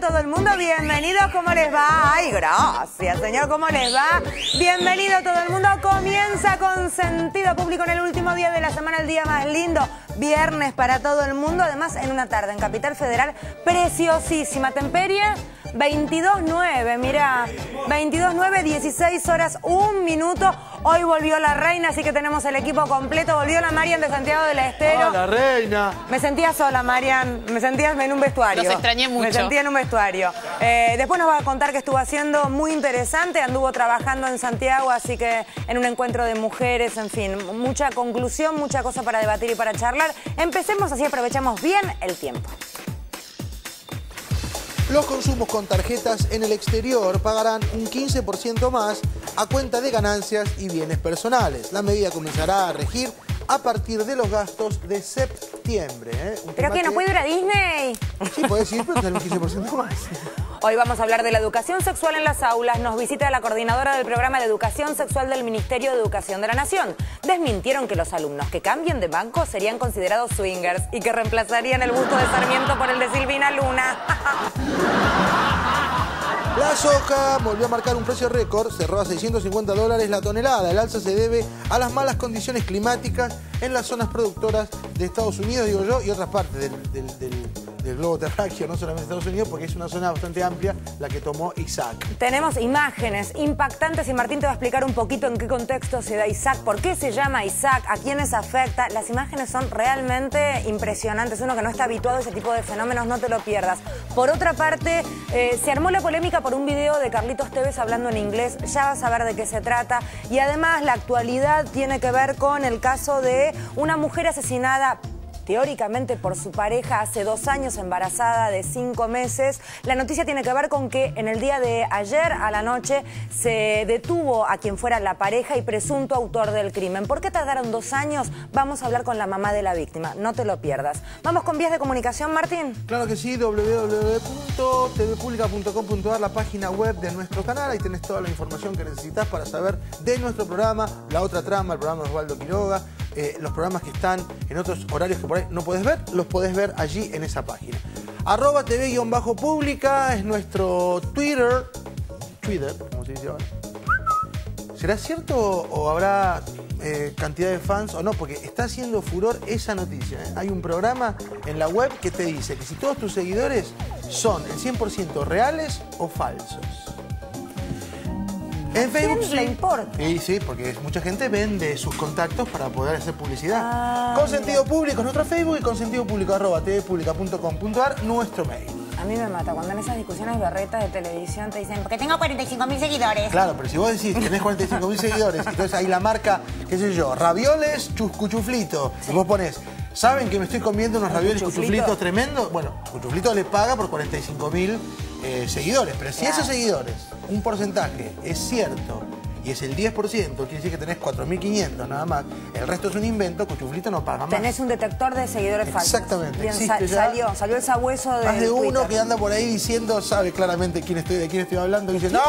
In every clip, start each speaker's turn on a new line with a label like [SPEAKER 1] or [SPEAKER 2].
[SPEAKER 1] todo el mundo. Bienvenidos, ¿cómo les va? Ay, gracias, señor, ¿cómo les va? Bienvenido todo el mundo. Comienza con sentido público en el último día de la semana, el día más lindo. Viernes para todo el mundo, además en una tarde en Capital Federal preciosísima. Temperie 22.9, mira, 22.9, 16 horas, un minuto. Hoy volvió la reina, así que tenemos el equipo completo. Volvió la Marian de Santiago del Estero.
[SPEAKER 2] ¡Ah, la reina!
[SPEAKER 1] Me sentía sola, Marian. Me sentía en un vestuario.
[SPEAKER 3] Los extrañé mucho.
[SPEAKER 1] Me sentía en un vestuario. Eh, después nos va a contar que estuvo haciendo muy interesante. Anduvo trabajando en Santiago, así que en un encuentro de mujeres, en fin. Mucha conclusión, mucha cosa para debatir y para charlar. Empecemos así aprovechamos bien el tiempo.
[SPEAKER 2] Los consumos con tarjetas en el exterior pagarán un 15% más a cuenta de ganancias y bienes personales. La medida comenzará a regir a partir de los gastos de septiembre. ¿eh?
[SPEAKER 1] ¿Pero qué, no puede ir a Disney?
[SPEAKER 2] Sí, puedes ir, pero sale un 15% más.
[SPEAKER 1] Hoy vamos a hablar de la educación sexual en las aulas. Nos visita la coordinadora del programa de educación sexual del Ministerio de Educación de la Nación. Desmintieron que los alumnos que cambien de banco serían considerados swingers y que reemplazarían el busto de Sarmiento por el de Silvina Luna.
[SPEAKER 2] La soja volvió a marcar un precio récord, cerró a 650 dólares la tonelada. El alza se debe a las malas condiciones climáticas en las zonas productoras de Estados Unidos, digo yo, y otras partes del, del- del- del globo terráqueo, no solamente Estados Unidos, porque es una zona bastante amplia la que tomó Isaac.
[SPEAKER 1] Tenemos imágenes impactantes y Martín te va a explicar un poquito en qué contexto se da Isaac, por qué se llama Isaac, a quiénes afecta. Las imágenes son realmente impresionantes. Uno que no está habituado a ese tipo de fenómenos, no te lo pierdas. Por otra parte, eh, se armó la polémica por un video de Carlitos Tevez hablando en inglés. Ya vas a ver de qué se trata. Y además, la actualidad tiene que ver con el caso de una mujer asesinada teóricamente por su pareja hace dos años, embarazada de cinco meses. La noticia tiene que ver con que en el día de ayer a la noche se detuvo a quien fuera la pareja y presunto autor del crimen. ¿Por qué tardaron dos años? Vamos a hablar con la mamá de la víctima, no te lo pierdas. Vamos con vías de comunicación, Martín.
[SPEAKER 2] Claro que sí, www.tvpublica.com.ar, la página web de nuestro canal. Ahí tenés toda la información que necesitas para saber de nuestro programa, la otra trama, el programa de Osvaldo Quiroga, eh, los programas que están en otros horarios que por ahí no puedes ver, los podés ver allí en esa página. Arroba TV-pública es nuestro Twitter. Twitter, como se dice ahora. ¿Será cierto o habrá eh, cantidad de fans o no? Porque está haciendo furor esa noticia. ¿eh? Hay un programa en la web que te dice que si todos tus seguidores son el 100% reales o falsos. En Facebook
[SPEAKER 1] quién le importa?
[SPEAKER 2] Sí, sí, porque mucha gente vende sus contactos para poder hacer publicidad.
[SPEAKER 1] Ah,
[SPEAKER 2] con sentido público es nuestro Facebook y con sentido público arroba tvpublica.com.ar nuestro mail.
[SPEAKER 1] A mí me mata cuando en esas discusiones berretas de televisión te dicen, porque tengo 45 mil seguidores.
[SPEAKER 2] Claro, pero si vos decís que tenés 45 mil seguidores, entonces ahí la marca, qué sé yo, ravioles chus- cuchuflito, y vos pones, ¿saben que me estoy comiendo unos ravioles
[SPEAKER 1] cuchuflito?
[SPEAKER 2] cuchuflitos tremendos? Bueno, cuchuflito le paga por 45 mil eh, seguidores, pero si
[SPEAKER 1] Claro.
[SPEAKER 2] esos seguidores, un porcentaje es cierto y es el 10%, quiere decir que tenés 4.500 nada más, el resto es un invento, cuchuflito no paga más.
[SPEAKER 1] Tenés un detector de seguidores falsos.
[SPEAKER 2] Exactamente,
[SPEAKER 1] Bien, salió, salió el sabueso de
[SPEAKER 2] Más de uno que anda por ahí diciendo, sabe claramente quién estoy, de quién estoy hablando, y dice, no,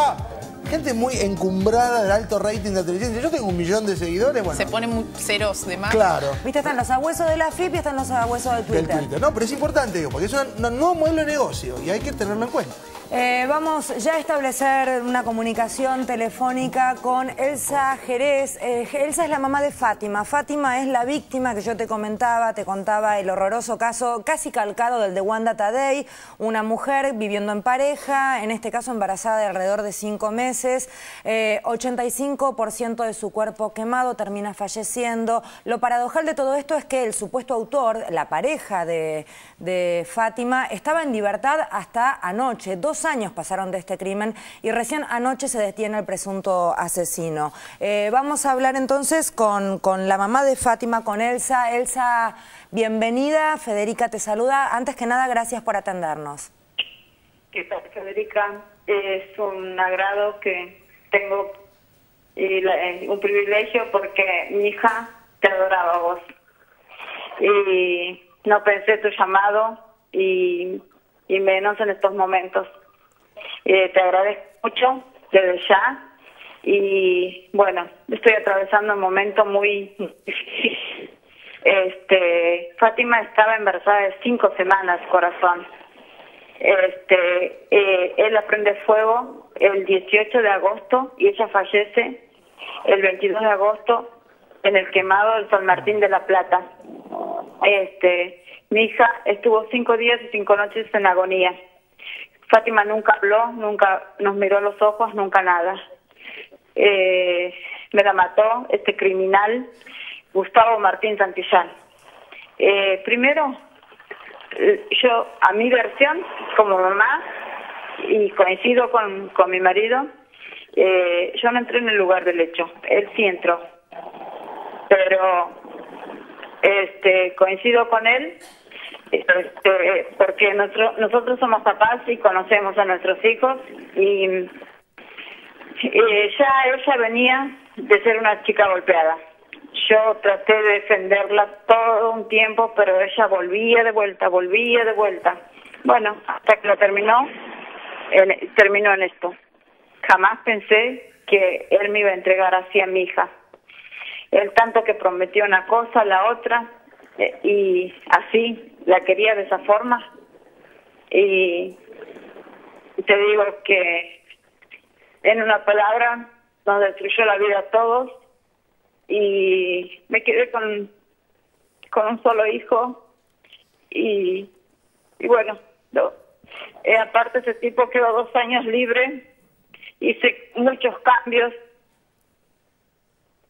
[SPEAKER 2] gente muy encumbrada del alto rating de la televisión. Yo tengo un millón de seguidores, bueno,
[SPEAKER 3] Se ponen mu- ceros de más.
[SPEAKER 2] claro,
[SPEAKER 1] Viste, están los sabuesos de la FIP y están los sabuesos de
[SPEAKER 2] del
[SPEAKER 1] Twitter.
[SPEAKER 2] Twitter. No, pero es importante, digo, porque es un un nuevo modelo de negocio y hay que tenerlo en cuenta.
[SPEAKER 1] Eh, vamos ya a establecer una comunicación telefónica con Elsa Jerez. Eh, Elsa es la mamá de Fátima. Fátima es la víctima que yo te comentaba, te contaba el horroroso caso casi calcado del de Wanda Tadei, una mujer viviendo en pareja, en este caso embarazada de alrededor de cinco meses, eh, 85% de su cuerpo quemado, termina falleciendo. Lo paradojal de todo esto es que el supuesto autor, la pareja de, de Fátima, estaba en libertad hasta anoche. Dos años pasaron de este crimen y recién anoche se detiene el presunto asesino. Eh, vamos a hablar entonces con, con la mamá de Fátima, con Elsa. Elsa, bienvenida. Federica te saluda. Antes que nada, gracias por atendernos.
[SPEAKER 4] ¿Qué tal, Federica? Es un agrado que tengo y la- eh, un privilegio porque mi hija te adoraba vos. Y no pensé tu llamado y, y menos en estos momentos. Eh, te agradezco mucho desde ya y bueno, estoy atravesando un momento muy. Este, Fátima estaba embarazada de cinco semanas, corazón. Este, eh, él aprende fuego el 18 de agosto y ella fallece el 22 de agosto en el quemado del San Martín de la Plata. Este, mi hija estuvo cinco días y cinco noches en agonía. Fátima nunca habló, nunca nos miró los ojos, nunca nada. Eh, me la mató este criminal, Gustavo Martín Santillán. Eh, primero, yo, a mi versión, como mamá, y coincido con, con mi marido, eh, yo no entré en el lugar del hecho, él sí entró. Pero este coincido con él este, porque nosotros nosotros somos papás y conocemos a nuestros hijos y ya ella venía de ser una chica golpeada. Yo traté de defenderla todo un tiempo, pero ella volvía de vuelta, volvía de vuelta. Bueno, hasta que lo terminó, terminó en esto. Jamás pensé que él me iba a entregar así a mi hija. Él tanto que prometió una cosa, la otra, eh, y así la quería de esa forma. Y te digo que en una palabra nos destruyó la vida a todos y me quedé con, con un solo hijo y, y bueno, eh, aparte ese tipo quedó dos años libre, hice muchos cambios,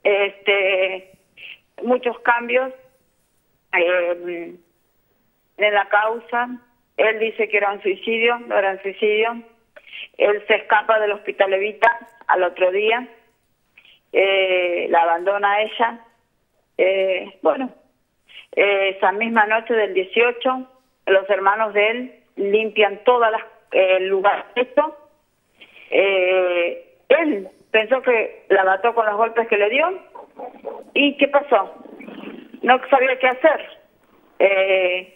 [SPEAKER 4] este, muchos cambios eh, en la causa. Él dice que era un suicidio, no era un suicidio. Él se escapa del hospital Evita al otro día, eh, la abandona a ella. Eh, bueno, eh, esa misma noche del 18, los hermanos de él limpian todas las el lugar esto. él pensó que la mató con los golpes que le dio. ¿Y qué pasó? No sabía qué hacer eh,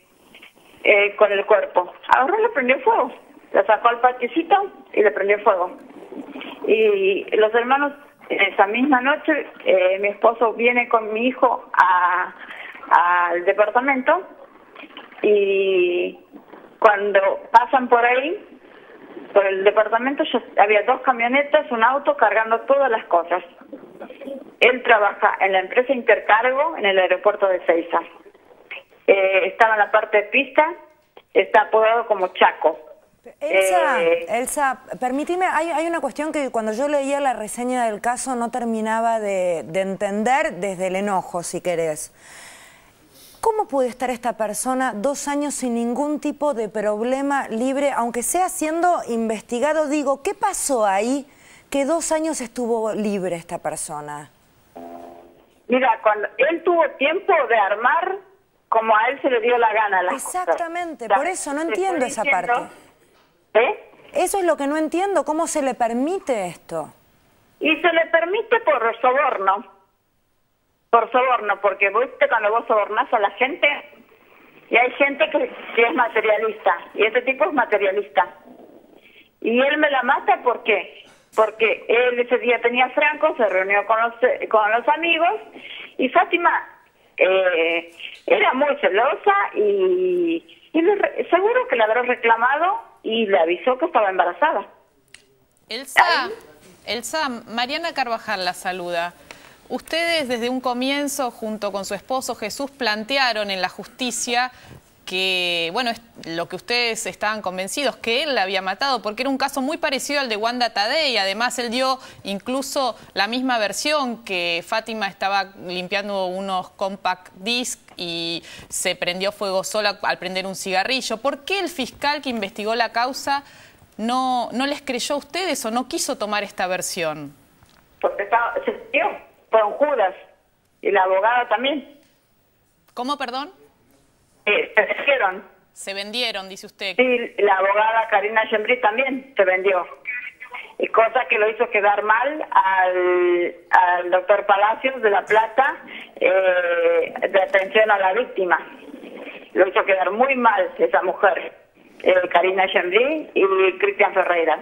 [SPEAKER 4] eh, con el cuerpo. Ahora le prendió fuego. La sacó al patiecito y le prendió fuego. Y los hermanos, esa misma noche, eh, mi esposo viene con mi hijo a, al departamento y cuando pasan por ahí, por el departamento, ya había dos camionetas, un auto cargando todas las cosas. Él trabaja en la empresa Intercargo en el aeropuerto de Ceiza. Eh, estaba en la parte de pista, está apodado como Chaco.
[SPEAKER 1] Elsa, eh, Elsa, permíteme, hay, hay, una cuestión que cuando yo leía la reseña del caso no terminaba de, de entender desde el enojo, si querés. ¿Cómo puede estar esta persona dos años sin ningún tipo de problema libre, aunque sea siendo investigado? Digo, ¿qué pasó ahí que dos años estuvo libre esta persona?
[SPEAKER 4] Mira, cuando él tuvo tiempo de armar como a él se le dio la gana. Las
[SPEAKER 1] Exactamente, por eso no entiendo esa parte.
[SPEAKER 4] ¿Eh?
[SPEAKER 1] Eso es lo que no entiendo, ¿cómo se le permite esto?
[SPEAKER 4] Y se le permite por soborno, por soborno, porque viste cuando vos sobornás a la gente, y hay gente que, es materialista, y este tipo es materialista. Y él me la mata, ¿por qué? Porque él ese día tenía Franco, se reunió con los, con los amigos, y Fátima eh, era muy celosa y, seguro que le habrá reclamado y le avisó que estaba embarazada.
[SPEAKER 3] Elsa, Elsa, Mariana Carvajal la saluda. Ustedes desde un comienzo, junto con su esposo Jesús, plantearon en la justicia que, bueno, es lo que ustedes estaban convencidos, que él la había matado, porque era un caso muy parecido al de Wanda Tadei. Además, él dio incluso la misma versión que Fátima estaba limpiando unos compact disc y se prendió fuego sola al prender un cigarrillo. ¿Por qué el fiscal que investigó la causa no, no les creyó a ustedes o no quiso tomar esta versión?
[SPEAKER 4] Porque estaba, se fueron Judas y la abogada también.
[SPEAKER 3] ¿Cómo, perdón?
[SPEAKER 4] Se vendieron.
[SPEAKER 3] Se vendieron, dice usted.
[SPEAKER 4] Sí, la abogada Karina Chembrí también se vendió. Y cosa que lo hizo quedar mal al, al doctor Palacios de La Plata eh, de atención a la víctima. Lo hizo quedar muy mal esa mujer, eh, Karina Chembrí y Cristian Ferreira.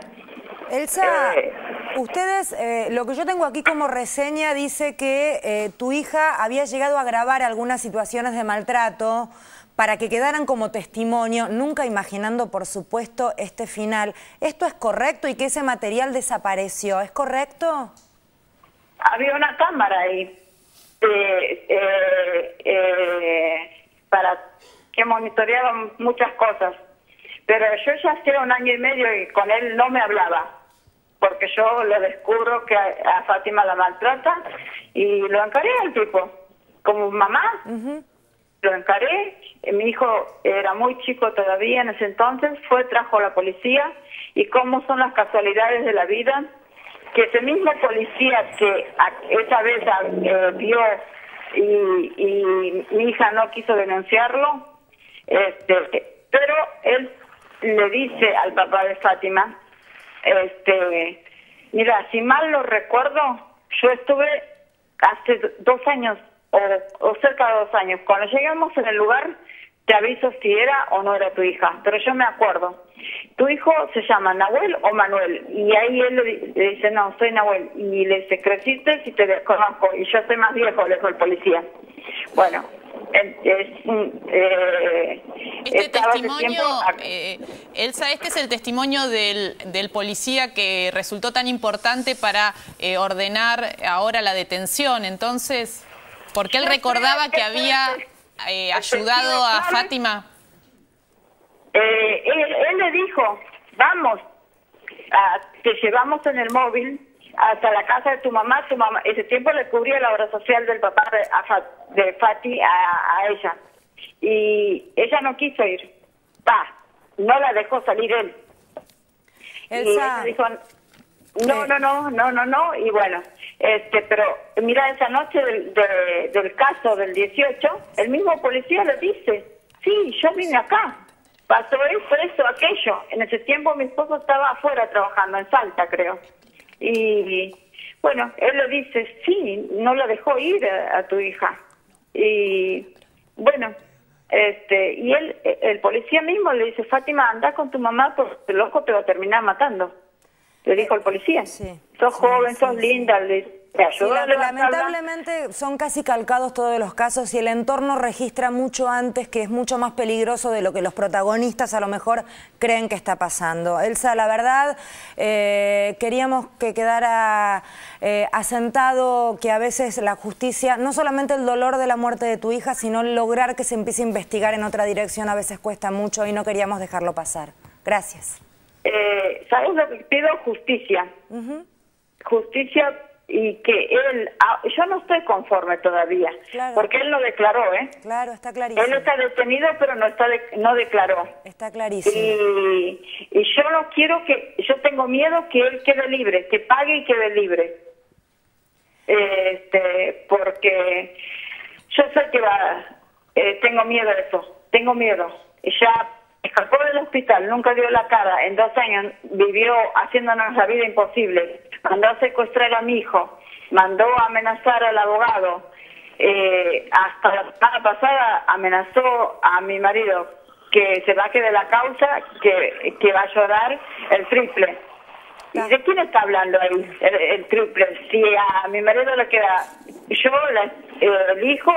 [SPEAKER 1] Elsa, eh, ustedes, eh, lo que yo tengo aquí como reseña dice que tu hija había llegado a grabar algunas situaciones de maltrato para que quedaran como testimonio, nunca imaginando, por supuesto, este final. ¿Esto es correcto y que ese material desapareció? ¿Es correcto?
[SPEAKER 4] Había una cámara ahí eh, eh, eh, para que monitoreaban muchas cosas. Pero yo ya hacía un año y medio y con él no me hablaba, porque yo lo descubro que a, Fátima la maltrata y lo encaré al tipo, como mamá. Lo encaré, mi hijo era muy chico todavía en ese entonces, fue, trajo a la policía. Y cómo son las casualidades de la vida, que ese mismo policía que esa vez eh, vio y, y mi hija no quiso denunciarlo, este, pero él le dice al papá de Fátima, este, mira, si mal lo recuerdo, yo estuve hace dos años o, o cerca de dos años. Cuando llegamos en el lugar, te aviso si era o no era tu hija, pero yo me acuerdo. Tu hijo se llama Nahuel o Manuel, y ahí él le, dice, no, soy Nahuel, y le dice, creciste si te desconozco, y yo soy más viejo, le dijo el policía. Bueno, es,
[SPEAKER 3] eh, este testimonio, eh, Elsa, este es el testimonio del, del, policía que resultó tan importante para eh, ordenar ahora la detención. Entonces, porque él recordaba que había eh, ayudado a Fátima.
[SPEAKER 4] Él, él, le dijo, vamos, te llevamos en el móvil hasta la casa de tu mamá, tu mamá, ese tiempo le cubría la obra social del papá de, de Fati a, ella. Y ella no quiso ir. Va, no la dejó salir él. Y ella dijo, no, no, no, no, no, no, y bueno, este, pero mira, esa noche del, del caso del 18, el mismo policía le dice, sí, yo vine acá, pasó eso, eso, aquello. En ese tiempo mi esposo estaba afuera trabajando, en Salta, creo. Y bueno, él le dice, sí, no la dejó ir a, tu hija. Y bueno, este, y él, el policía mismo le dice, Fátima, anda con tu mamá porque el loco te va a terminar matando. Le dijo el policía. Sí, sos joven, sos linda, le
[SPEAKER 1] lamentablemente son casi calcados todos los casos y el entorno registra mucho antes que es mucho más peligroso de lo que los protagonistas a lo mejor creen que está pasando. Elsa, la verdad, eh, queríamos que quedara eh, asentado que a veces la justicia, no solamente el dolor de la muerte de tu hija, sino lograr que se empiece a investigar en otra dirección a veces cuesta mucho y no queríamos dejarlo pasar. Gracias.
[SPEAKER 4] Eh, ¿Sabes lo que pido? Justicia. Justicia y que él, ah, yo no estoy conforme todavía, porque él no declaró, ¿eh?
[SPEAKER 1] Claro, está clarísimo.
[SPEAKER 4] Él está detenido, pero no está no declaró.
[SPEAKER 1] Está clarísimo.
[SPEAKER 4] Y, y yo no quiero que, yo tengo miedo que él quede libre, que pague y quede libre. Este, porque yo sé que va, eh, tengo miedo de eso, tengo miedo. Ya escapó del hospital, nunca dio la cara, en dos años vivió haciéndonos la vida imposible mandó a secuestrar a mi hijo, mandó a amenazar al abogado, eh, hasta la semana pasada amenazó a mi marido que se va a quedar la causa, que, que va a llorar el triple. ¿Y de quién está hablando ahí, el, triple? Si a mi marido le queda yo, eh, el hijo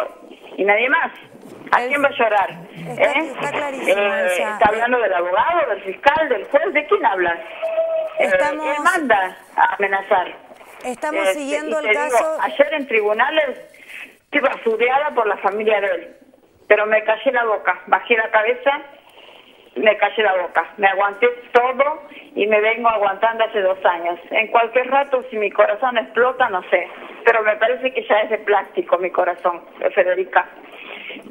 [SPEAKER 4] y nadie más. ¿A quién va a llorar?
[SPEAKER 1] Está, ¿Eh? está clarísimo.
[SPEAKER 4] Eh, ¿Está hablando del abogado, del fiscal, del juez? ¿De quién habla? Estamos... ¿Quién manda a amenazar?
[SPEAKER 1] Estamos este, siguiendo el caso...
[SPEAKER 4] ayer en tribunales estoy basureada por la familia de él, pero me callé la boca, bajé la cabeza, me callé la boca, me aguanté todo y me vengo aguantando hace dos años. En cualquier rato, si mi corazón explota, no sé, pero me parece que ya es de plástico mi corazón, Federica.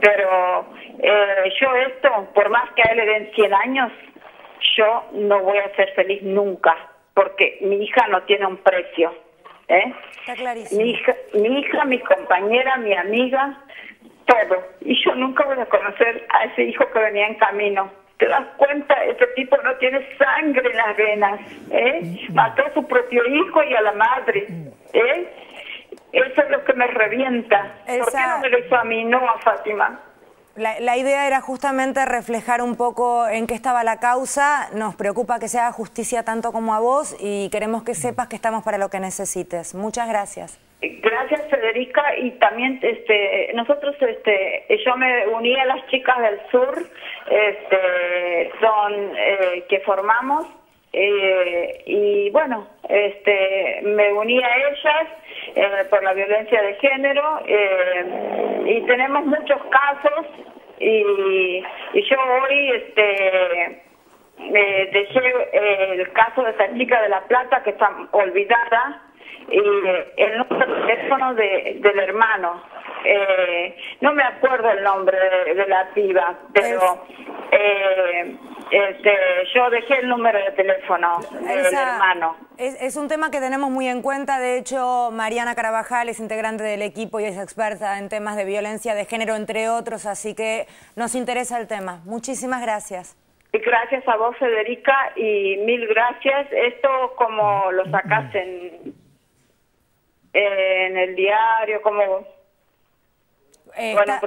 [SPEAKER 4] Pero eh, yo esto, por más que a él le den 100 años, yo no voy a ser feliz nunca, porque mi hija no tiene un precio. ¿eh?
[SPEAKER 1] Está clarísimo.
[SPEAKER 4] Mi hija, mi hija, mi compañera, mi amiga, todo. Y yo nunca voy a conocer a ese hijo que venía en camino. ¿Te das cuenta? Ese tipo no tiene sangre en las venas. ¿eh? Mató a su propio hijo y a la madre. ¿eh? Eso es lo que me revienta. ¿Por qué no me lo hizo a mí, no a Fátima?
[SPEAKER 1] La, idea era justamente reflejar un poco en qué estaba la causa. Nos preocupa que se haga justicia tanto como a vos y queremos que sepas que estamos para lo que necesites. Muchas gracias.
[SPEAKER 4] Gracias Federica y también este nosotros este yo me uní a las chicas del sur este son eh, que formamos eh, y bueno este me uní a ellas eh, por la violencia de género y tenemos muchos casos y, y yo hoy este dejé el caso de esa chica de La Plata que está olvidada y el número de teléfono de, del hermano. Eh, no me acuerdo el nombre de, la piba, pero eh, este, yo dejé el número de teléfono del hermano.
[SPEAKER 1] Es, es, un tema que tenemos muy en cuenta. De hecho, Mariana Carabajal es integrante del equipo y es experta en temas de violencia de género, entre otros, así que nos interesa el tema. Muchísimas gracias.
[SPEAKER 4] Gracias a vos, Federica, y mil gracias. Esto como lo sacas en en el diario, como...
[SPEAKER 1] Está,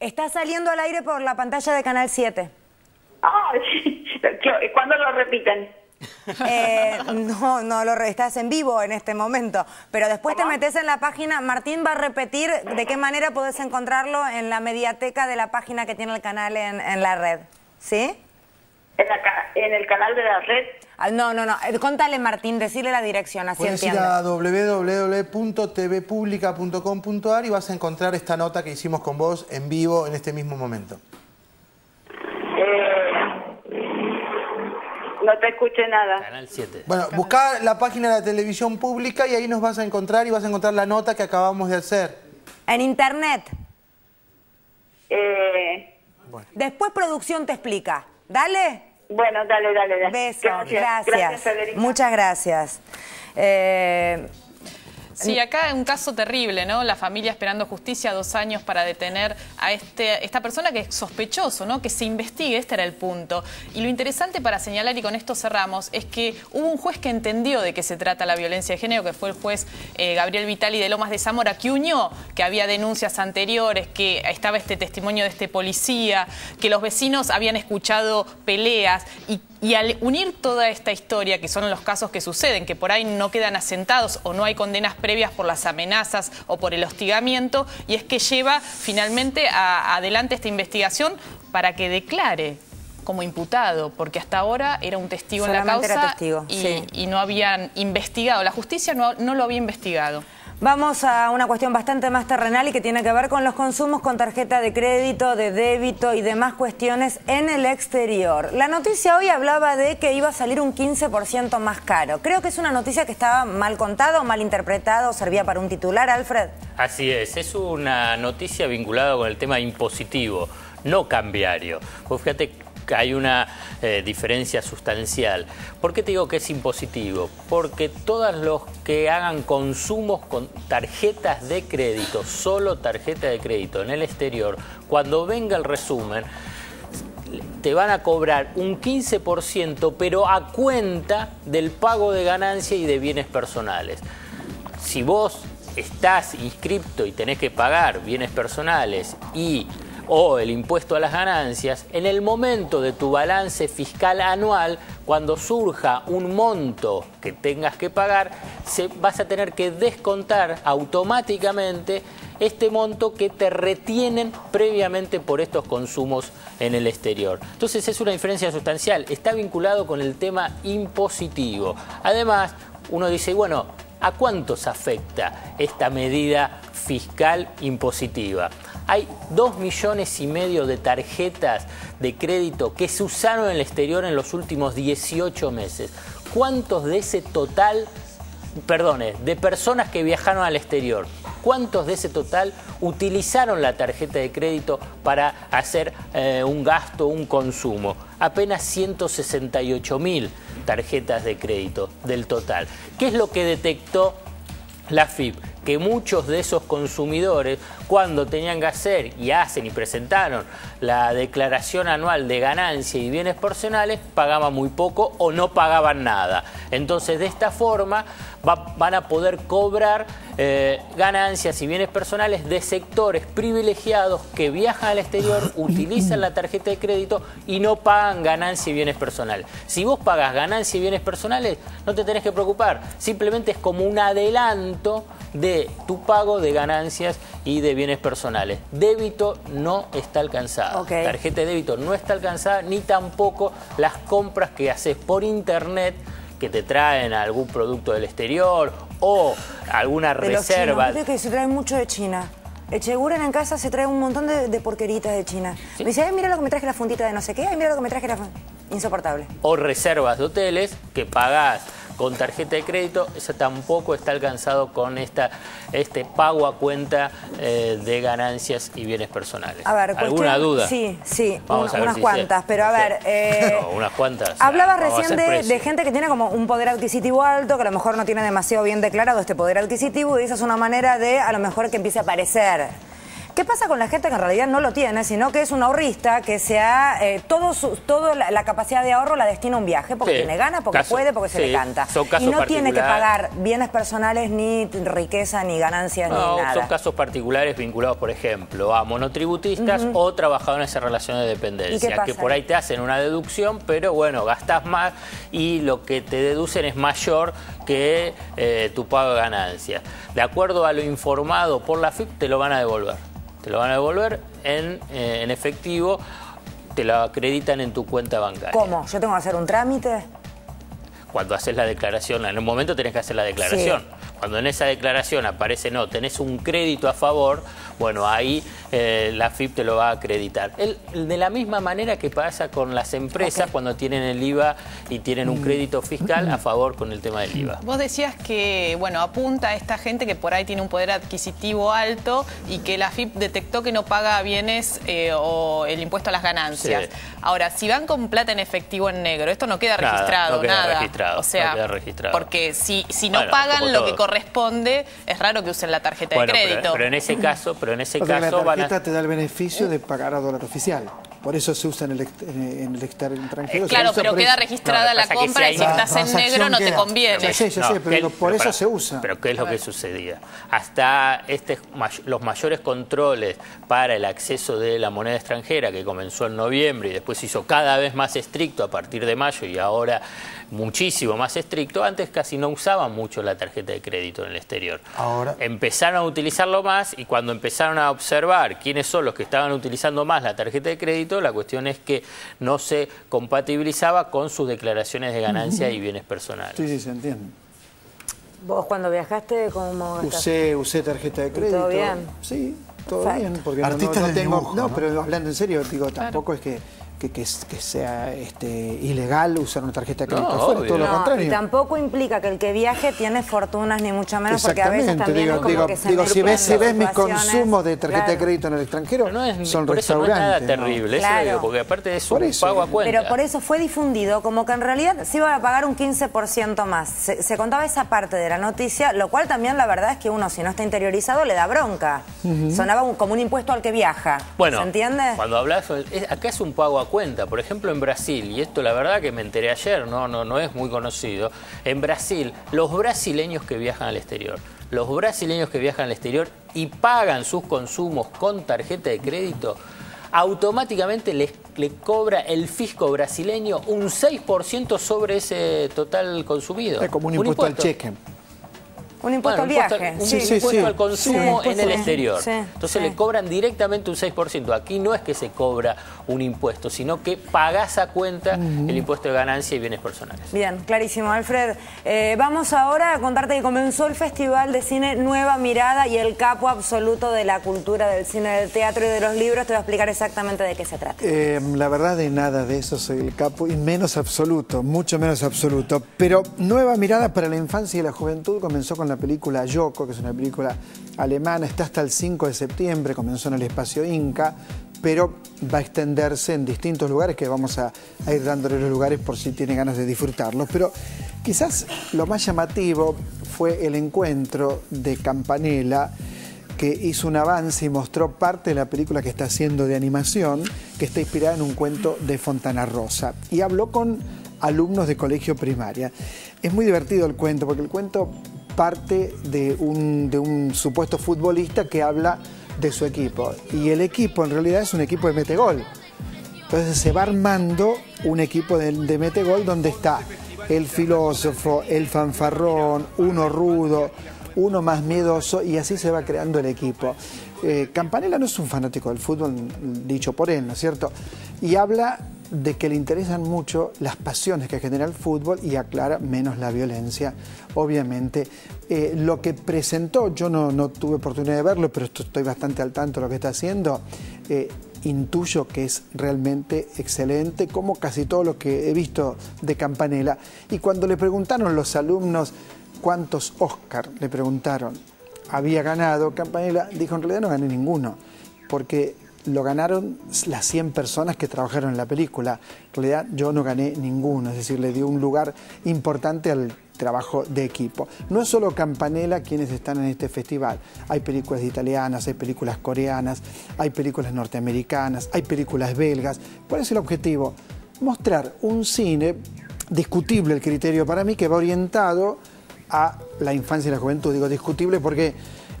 [SPEAKER 1] está saliendo al aire por la pantalla de Canal 7.
[SPEAKER 4] Ah, ¿cuándo lo repiten?
[SPEAKER 1] Eh, no, no lo estás en vivo en este momento, pero después te metes en la página, Martín va a repetir de qué manera podés encontrarlo en la mediateca de la página que tiene el canal en, en la red, ¿sí?
[SPEAKER 4] en, el canal de la red.
[SPEAKER 1] Ah, no, no, no. Eh, contale, Martín, decirle la dirección, así
[SPEAKER 2] Puedes ir a www.tvpublica.com.ar y vas a encontrar esta nota que hicimos con vos en vivo en este mismo momento.
[SPEAKER 4] Eh, no te escuché nada.
[SPEAKER 2] Canal 7. Bueno, busca la página de la televisión pública y ahí nos vas a encontrar y vas a encontrar la nota que acabamos de hacer.
[SPEAKER 1] En internet.
[SPEAKER 4] Eh...
[SPEAKER 1] Después producción te explica. Dale.
[SPEAKER 4] Bueno, dale, dale, dale.
[SPEAKER 1] Beso, gracias. gracias. Muchas gracias.
[SPEAKER 3] Eh, Sí, acá un caso terrible, ¿no? La familia esperando justicia dos años para detener a este, esta persona que es sospechoso, ¿no? Que se investigue, este era el punto. Y lo interesante para señalar, y con esto cerramos, es que hubo un juez que entendió de qué se trata la violencia de género, que fue el juez eh, Gabriel Vitali de Lomas de Zamora, que unió que había denuncias anteriores, que estaba este testimonio de este policía, que los vecinos habían escuchado peleas y y al unir toda esta historia, que son los casos que suceden, que por ahí no quedan asentados o no hay condenas previas por las amenazas o por el hostigamiento, y es que lleva finalmente adelante esta investigación para que declare como imputado, porque hasta ahora era un testigo en la causa y, no habían investigado, la justicia no, no lo había investigado.
[SPEAKER 1] Vamos a una cuestión bastante más terrenal y que tiene que ver con los consumos con tarjeta de crédito, de débito y demás cuestiones en el exterior. La noticia hoy hablaba de que iba a salir un 15% más caro. Creo que es una noticia que estaba mal contada o mal interpretada o servía para un titular, Alfred.
[SPEAKER 5] Así es, es una noticia vinculada con el tema impositivo, no cambiario. Pues fíjate hay una eh, diferencia sustancial. ¿Por qué te digo que es impositivo? Porque todos los que hagan consumos con tarjetas de crédito, solo tarjeta de crédito en el exterior, cuando venga el resumen, te van a cobrar un 15%, pero a cuenta del pago de ganancia y de bienes personales. Si vos estás inscripto y tenés que pagar bienes personales y o el impuesto a las ganancias, en el momento de tu balance fiscal anual, cuando surja un monto que tengas que pagar, se, vas a tener que descontar automáticamente este monto que te retienen previamente por estos consumos en el exterior. Entonces es una diferencia sustancial, está vinculado con el tema impositivo. Además, uno dice, bueno, ¿a cuántos afecta esta medida fiscal impositiva? Hay dos millones y medio de tarjetas de crédito que se usaron en el exterior en los últimos 18 meses. ¿Cuántos de ese total, perdone, de personas que viajaron al exterior, cuántos de ese total utilizaron la tarjeta de crédito para hacer eh, un gasto, un consumo? Apenas 168 mil tarjetas de crédito del total. ¿Qué es lo que detectó la FIP? Que muchos de esos consumidores, cuando tenían que hacer y hacen y presentaron la declaración anual de ganancia y bienes personales, pagaban muy poco o no pagaban nada. Entonces, de esta forma, van a poder cobrar eh, ganancias y bienes personales de sectores privilegiados que viajan al exterior, utilizan la tarjeta de crédito y no pagan ganancias y bienes personales. Si vos pagas ganancias y bienes personales, no te tenés que preocupar. Simplemente es como un adelanto de tu pago de ganancias y de bienes personales. Débito no está alcanzado. Tarjeta de débito no está alcanzada, ni tampoco las compras que haces por internet que te traen algún producto del exterior o alguna reserva.
[SPEAKER 1] que se trae mucho de China. Echeguren en casa se trae un montón de, porqueritas de China. Me dice, ay, mira lo que me traje la fundita de no sé qué, ay, mira lo que me traje la... Insoportable.
[SPEAKER 5] O reservas de hoteles que pagás con tarjeta de crédito, eso tampoco está alcanzado con esta, este pago a cuenta eh, de ganancias y bienes personales.
[SPEAKER 1] A ver,
[SPEAKER 5] ¿Alguna duda?
[SPEAKER 1] Sí, sí, unas cuantas, pero a ver...
[SPEAKER 5] Eh, unas cuantas.
[SPEAKER 1] Hablaba recién de, gente que tiene como un poder adquisitivo alto, que a lo mejor no tiene demasiado bien declarado este poder adquisitivo, y esa es una manera de a lo mejor que empiece a aparecer ¿Qué pasa con la gente que en realidad no lo tiene, sino que es un ahorrista que se ha, eh, todo, su, todo la, capacidad de ahorro la destina a un viaje porque tiene ganas, porque puede, porque se le canta. y no tiene que pagar bienes personales, ni riqueza, ni ganancias, ni nada.
[SPEAKER 5] Son casos particulares vinculados, por ejemplo, a monotributistas o trabajadores en relaciones de dependencia, que por ahí te hacen una deducción, pero bueno, gastas más y lo que te deducen es mayor que eh, tu pago de ganancias. De acuerdo a lo informado por la FIP, te lo van a devolver te lo van a devolver en, eh, en efectivo, te lo acreditan en tu cuenta bancaria.
[SPEAKER 1] ¿Cómo? ¿Yo tengo que hacer un trámite?
[SPEAKER 5] Cuando haces la declaración, en un momento tenés que hacer la declaración. Cuando en esa declaración aparece, no, tenés un crédito a favor, bueno, ahí eh, la FIP te lo va a acreditar. de la misma manera que pasa con las empresas cuando tienen el IVA y tienen un mm. crédito fiscal a favor con el tema del IVA.
[SPEAKER 3] Vos decías que, bueno, apunta a esta gente que por ahí tiene un poder adquisitivo alto y que la FIP detectó que no paga bienes eh, o el impuesto a las ganancias. Ahora, si van con plata en efectivo en negro, esto no queda registrado,
[SPEAKER 5] no
[SPEAKER 3] queda
[SPEAKER 5] registrado.
[SPEAKER 3] O sea, porque si, si no pagan lo que corresponde, es raro que usen la tarjeta de crédito.
[SPEAKER 5] Pero, en ese caso, pero en ese
[SPEAKER 6] caso la tarjeta te da el beneficio de pagar a dólar oficial. Por eso se usa en el, en el extranjero.
[SPEAKER 3] claro, pero queda registrada la compra y si estás en negro no te conviene.
[SPEAKER 6] Sí, sí, pero por eso se usa.
[SPEAKER 5] Pero ¿qué es lo que sucedía? Hasta este, los mayores controles para el acceso de la moneda extranjera que comenzó en noviembre y después se hizo cada vez más estricto a partir de mayo y ahora muchísimo más estricto, antes casi no usaban mucho la tarjeta de crédito en el exterior.
[SPEAKER 6] Ahora.
[SPEAKER 5] Empezaron a utilizarlo más y cuando empezaron a observar quiénes son los que estaban utilizando más la tarjeta de crédito, la cuestión es que no se compatibilizaba con sus declaraciones de ganancia y bienes personales.
[SPEAKER 6] Sí, sí, se entiende.
[SPEAKER 1] ¿Vos cuando viajaste cómo
[SPEAKER 6] Usé, usé tarjeta de crédito.
[SPEAKER 1] ¿Todo bien?
[SPEAKER 6] Sí, todo bien. Porque Artistas no, tengo, no, pero hablando en serio, digo, tampoco es que que, que, sea este, ilegal usar una tarjeta de crédito afuera, todo lo contrario.
[SPEAKER 1] Y tampoco implica que el que viaje tiene fortunas, ni mucho menos, porque a veces también
[SPEAKER 6] digo,
[SPEAKER 1] es como
[SPEAKER 6] digo,
[SPEAKER 1] que se
[SPEAKER 6] digo si ves, si ves mis consumos de tarjeta de crédito en el extranjero, no es, son por eso
[SPEAKER 5] No
[SPEAKER 6] es
[SPEAKER 5] nada terrible, eso digo, porque aparte es un pago a cuenta.
[SPEAKER 1] Pero por eso fue difundido como que en realidad se iba a pagar un 15% más. Se, contaba esa parte de la noticia, lo cual también la verdad es que uno, si no está interiorizado, le da bronca. Sonaba como un impuesto al que viaja.
[SPEAKER 5] Bueno,
[SPEAKER 1] ¿se entiende?
[SPEAKER 5] Cuando hablas, acá es un pago a cuenta. Por ejemplo, en Brasil, y esto la verdad que me enteré ayer, no, no, no es muy conocido, en Brasil, los brasileños que viajan al exterior, los brasileños que viajan al exterior y pagan sus consumos con tarjeta de crédito, automáticamente les, le cobra el fisco brasileño un 6% sobre ese total consumido.
[SPEAKER 6] Es como un, impuesto, al cheque.
[SPEAKER 1] Un impuesto al viaje.
[SPEAKER 5] Un, impuesto al consumo en el exterior. Entonces le cobran directamente un 6%. Aquí no es que se cobra un impuesto, sino que pagas a cuenta el impuesto de ganancia y bienes personales.
[SPEAKER 1] Bien, clarísimo, Alfred. Eh, vamos ahora a contarte que comenzó el Festival de Cine Nueva Mirada y el capo absoluto de la cultura del cine, del teatro y de los libros. Te voy a explicar exactamente de qué se trata.
[SPEAKER 6] Eh, la verdad de nada de eso soy el capo y menos absoluto, mucho menos absoluto. Pero Nueva Mirada para la infancia y la juventud comenzó con la película Yoko, que es una película alemana, está hasta el 5 de septiembre, comenzó en el espacio Inca, pero va a extenderse en distintos lugares que vamos a, ir dándole los lugares por si tiene ganas de disfrutarlos. Pero quizás lo más llamativo fue el encuentro de Campanella que hizo un avance y mostró parte de la película que está haciendo de animación, que está inspirada en un cuento de Fontana Rosa. Y habló con alumnos de colegio primaria. Es muy divertido el cuento, porque el cuento parte de un, de un supuesto futbolista que habla de su equipo. Y el equipo en realidad es un equipo de metegol. Entonces se va armando un equipo de, de metegol donde está el filósofo, el fanfarrón, uno rudo, uno más miedoso y así se va creando el equipo. Eh, Campanella no es un fanático del fútbol, dicho por él, ¿no es cierto? Y habla de que le interesan mucho las pasiones que genera el fútbol y aclara menos la violencia, obviamente. Eh, lo que presentó, yo no, tuve oportunidad de verlo, pero estoy bastante al tanto de lo que está haciendo. Eh, intuyo que es realmente excelente, como casi todo lo que he visto de Campanella. Y cuando le preguntaron los alumnos cuántos Oscar, le preguntaron, había ganado, Campanella dijo en realidad no gané ninguno, porque lo ganaron las 100 personas que trabajaron en la película. En realidad yo no gané ninguno, es decir, le dio un lugar importante al trabajo de equipo. No es solo Campanella quienes están en este festival, hay películas italianas, hay películas coreanas, hay películas norteamericanas, hay películas belgas. ¿Cuál es el objetivo? Mostrar un cine discutible el criterio para mí que va orientado a la infancia y la juventud. Digo discutible porque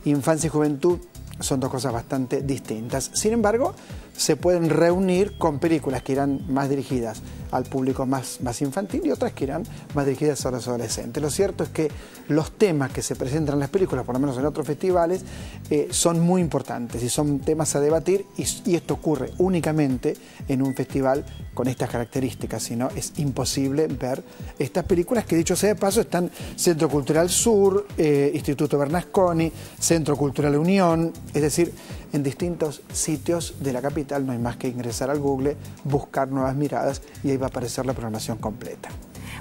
[SPEAKER 6] infancia y juventud son dos cosas bastante distintas. Sin embargo, se pueden reunir con películas que irán más dirigidas al público más, más infantil y otras que irán más dirigidas a los adolescentes. Lo cierto es que los temas que se presentan en las películas, por lo menos en otros festivales, eh, son muy importantes y son temas a debatir y, esto ocurre únicamente en un festival con estas características, si no es imposible ver estas películas que dicho sea de paso están Centro Cultural Sur, eh, Instituto Bernasconi, Centro Cultural Unión, es decir, en distintos sitios de la capital. No hay más que ingresar al Google, buscar nuevas miradas y ahí va a aparecer la programación completa.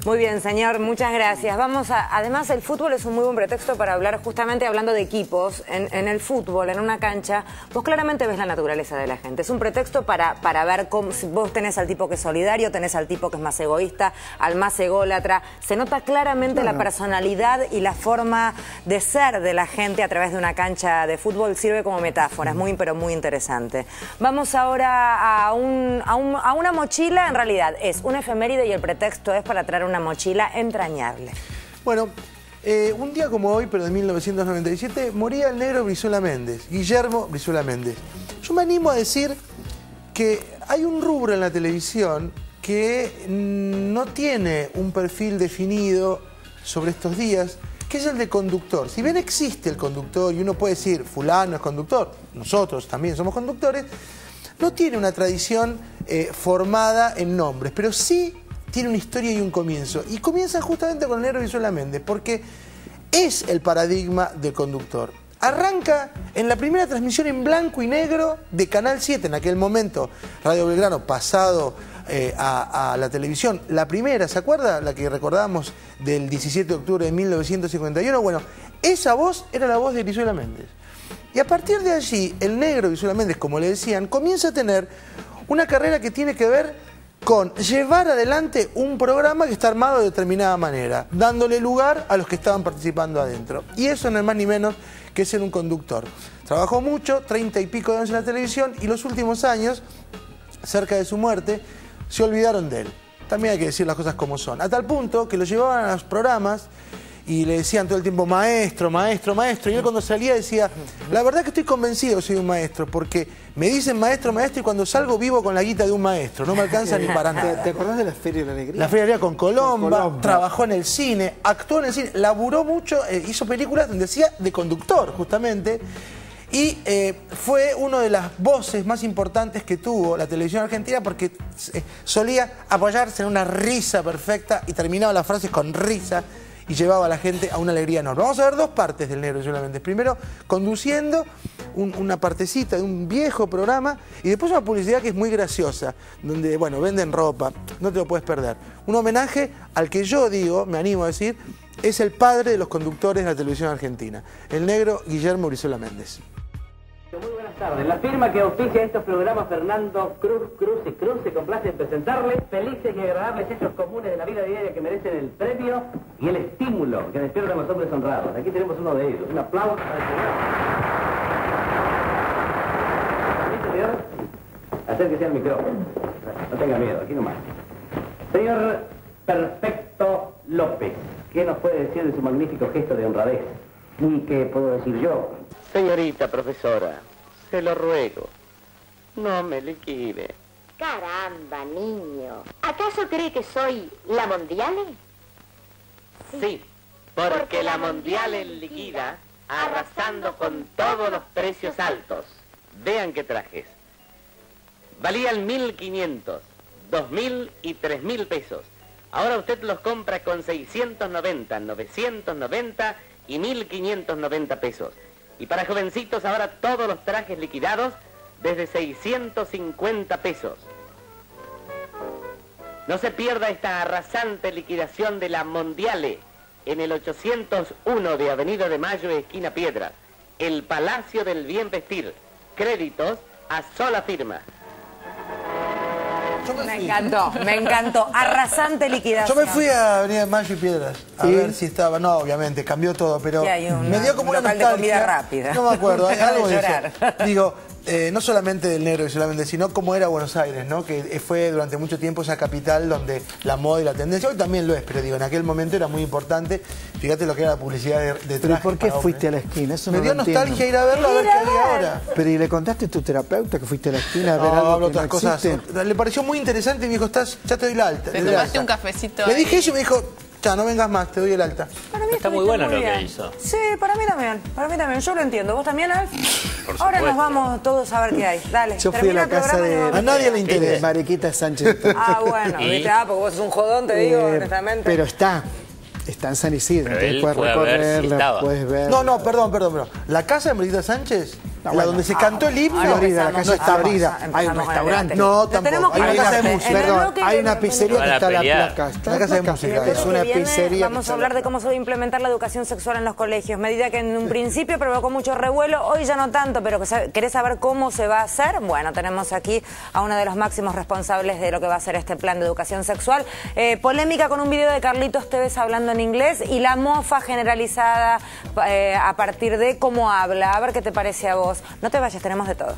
[SPEAKER 1] Muy bien, señor, muchas gracias. Vamos a, además, el fútbol es un muy buen pretexto para hablar justamente hablando de equipos. En, el fútbol, en una cancha, vos claramente ves la naturaleza de la gente. Es un pretexto para, para ver cómo vos tenés al tipo que es solidario, tenés al tipo que es más egoísta, al más ególatra. Se nota claramente la personalidad y la forma de ser de la gente a través de una cancha de fútbol. Sirve como metáfora, es muy, pero muy interesante. Vamos ahora a, un, a, un, a una mochila, en realidad es una efeméride y el pretexto es para traer una mochila entrañable.
[SPEAKER 2] Bueno, eh, un día como hoy, pero de 1997, moría el negro Brizuela Méndez, Guillermo Brizuela Méndez. Yo me animo a decir que hay un rubro en la televisión que no tiene un perfil definido sobre estos días, que es el de conductor. Si bien existe el conductor y uno puede decir, fulano es conductor, nosotros también somos conductores, no tiene una tradición eh, formada en nombres, pero sí tiene una historia y un comienzo. Y comienza justamente con el negro Visuela Méndez, porque es el paradigma del conductor. Arranca en la primera transmisión en blanco y negro de Canal 7, en aquel momento Radio Belgrano, pasado eh, a, la televisión. La primera, ¿se acuerda? La que recordábamos del 17 de octubre de 1951. Bueno, esa voz era la voz de Visuela Méndez. Y a partir de allí, el negro Visuela Méndez, como le decían, comienza a tener una carrera que tiene que ver con llevar adelante un programa que está armado de determinada manera, dándole lugar a los que estaban participando adentro. Y eso no es más ni menos que ser un conductor. Trabajó mucho, treinta y pico de años en la televisión, y los últimos años, cerca de su muerte, se olvidaron de él. También hay que decir las cosas como son. A tal punto que lo llevaban a los programas y le decían todo el tiempo maestro, maestro, maestro. Y él cuando salía decía, la verdad que estoy convencido soy un maestro, porque me dicen maestro, maestro, y cuando salgo vivo con la guita de un maestro, no me alcanza ni para nada.
[SPEAKER 6] ¿Te, acordás de la Feria de la Alegría?
[SPEAKER 2] La Feria de la Alegría con Colomba, trabajó en el cine, actuó en el cine, laburó mucho, eh, hizo películas donde decía de conductor, justamente. Y eh, fue una de las voces más importantes que tuvo la televisión argentina porque eh, solía apoyarse en una risa perfecta y terminaba las frases con risa y llevaba a la gente a una alegría enorme. Vamos a ver dos partes del negro solamente. Primero, conduciendo una partecita de un viejo programa y después una publicidad que es muy graciosa, donde, bueno, venden ropa, no te lo puedes perder. Un homenaje al que yo digo, me animo a decir, es el padre de los conductores de la televisión argentina, el negro Guillermo Brizuela Méndez.
[SPEAKER 7] Muy buenas tardes. La firma que auspicia estos programas, Fernando Cruz, Cruz y Cruz, se complace en presentarles felices y agradables hechos comunes de la vida diaria que merecen el premio y el estímulo que despiertan los hombres honrados. Aquí tenemos uno de ellos. Un aplauso para el señor. señor? Acérquese al micrófono. No tenga miedo, aquí nomás. Señor Perfecto López. ¿qué nos puede decir de su magnífico gesto de honradez? ¿Y qué puedo decir yo?
[SPEAKER 8] Señorita profesora, se lo ruego, no me liquide.
[SPEAKER 9] Caramba, niño. ¿Acaso cree que soy la Mondiale?
[SPEAKER 8] Sí, porque la Mondial liquida arrasando con todos los precios altos. Vean qué trajes. Valían 1.500, 2.000 y 3.000 pesos. Ahora usted los compra con 690, 990 y 1.590 pesos. Y para jovencitos ahora todos los trajes liquidados desde 650 pesos. No se pierda esta arrasante liquidación de la Mondiale en el 801 de Avenida de Mayo, esquina Piedra. El Palacio del Bien Vestir. Créditos a sola firma.
[SPEAKER 2] Yo me
[SPEAKER 1] encantó, me encantó. Arrasante
[SPEAKER 2] Yo
[SPEAKER 1] liquidación.
[SPEAKER 2] me fui a Avenida Mayo y Piedras a ver si estaba. No, obviamente, cambió todo, pero me dio como
[SPEAKER 1] un
[SPEAKER 2] una
[SPEAKER 1] local de
[SPEAKER 2] nostalgia.
[SPEAKER 1] comida rápida.
[SPEAKER 2] No me acuerdo, algo de
[SPEAKER 1] llorar.
[SPEAKER 2] eso. Digo, eh, no solamente del negro y solamente, sino cómo era Buenos Aires, ¿no? Que eh, fue durante mucho tiempo esa capital donde la moda y la tendencia, hoy también lo es, pero digo, en aquel momento era muy importante. Fíjate lo que era la publicidad de, de
[SPEAKER 6] ¿Pero por qué fuiste a la esquina? Eso
[SPEAKER 2] Me
[SPEAKER 6] no
[SPEAKER 2] dio
[SPEAKER 6] lo
[SPEAKER 2] nostalgia ir a verlo, a ver qué había ahora.
[SPEAKER 6] Pero ¿y le contaste a tu terapeuta que fuiste a la esquina a ver
[SPEAKER 2] No,
[SPEAKER 6] algo
[SPEAKER 2] hablo
[SPEAKER 6] que no
[SPEAKER 2] otras cosas.
[SPEAKER 6] existe?
[SPEAKER 2] Le pareció muy interesante y me dijo, estás, ya te doy la alta. La
[SPEAKER 3] tomaste
[SPEAKER 2] alta.
[SPEAKER 3] un cafecito
[SPEAKER 2] Le
[SPEAKER 3] ahí.
[SPEAKER 2] dije eso y me dijo, ya, no vengas más, te doy el alta.
[SPEAKER 1] Para mí
[SPEAKER 5] Está muy bueno lo que hizo.
[SPEAKER 1] Sí, para mí también, para mí también. Yo lo entiendo. ¿Vos también, Alf?
[SPEAKER 5] Por
[SPEAKER 1] Ahora nos vamos todos a ver qué hay. Dale.
[SPEAKER 6] Yo fui a
[SPEAKER 1] termina
[SPEAKER 6] la casa de.
[SPEAKER 2] A nadie le interesa.
[SPEAKER 6] Mariquita Sánchez.
[SPEAKER 1] Ah, bueno, viste, ah, porque vos sos un jodón, te digo,
[SPEAKER 6] Eh,
[SPEAKER 1] honestamente.
[SPEAKER 6] pero está, está en San Isidro. Entonces puedes recorrerla, puedes ver.
[SPEAKER 2] No, no, perdón, perdón, perdón. La casa de Meridita Sánchez, la
[SPEAKER 6] bueno.
[SPEAKER 2] donde se cantó el himno.
[SPEAKER 6] Florida, la
[SPEAKER 1] empezamos,
[SPEAKER 6] calle
[SPEAKER 1] empezamos,
[SPEAKER 6] Florida.
[SPEAKER 1] empezamos
[SPEAKER 6] Hay un restaurante.
[SPEAKER 2] No, tampoco.
[SPEAKER 1] tenemos
[SPEAKER 2] Hay una casa de
[SPEAKER 1] hacer.
[SPEAKER 2] música.
[SPEAKER 1] En el
[SPEAKER 6] Perdón,
[SPEAKER 1] bloque
[SPEAKER 6] hay
[SPEAKER 1] que-
[SPEAKER 6] una pizzería que
[SPEAKER 5] a
[SPEAKER 6] está la placa. Está
[SPEAKER 2] La
[SPEAKER 6] la
[SPEAKER 2] casa de música.
[SPEAKER 6] Es una pizzería.
[SPEAKER 1] Vamos a
[SPEAKER 6] está
[SPEAKER 1] hablar
[SPEAKER 6] la-
[SPEAKER 1] de cómo se va a implementar la educación sexual en los colegios. Medida que en un principio provocó mucho revuelo, hoy ya no tanto, pero querés saber cómo se va a hacer. Bueno, tenemos aquí a uno de los máximos responsables de lo que va a ser este plan de educación sexual. Eh, polémica con un video de Carlitos Tevez hablando en inglés y la mofa generalizada eh, a partir de cómo habla. A ver qué te parece a vos. No te vayas, tenemos de todo.